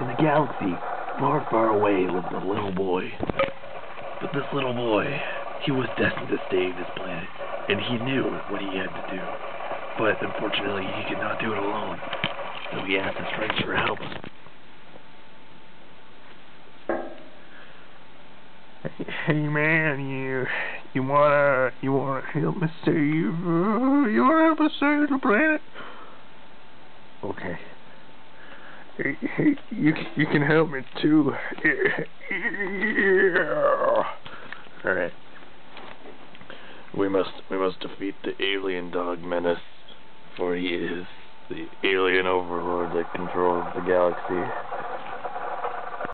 In the galaxy, far, far away, lived a little boy. But this little boy, he was destined to save his planet, and he knew what he had to do. But unfortunately, he could not do it alone, so he asked his friends for help. Hey man, you you wanna you wanna help me save uh, you wanna help us save the planet? Okay. You you can help me too. Yeah. All right. We must we must defeat the alien dog menace, for he is the alien overlord that controls the galaxy.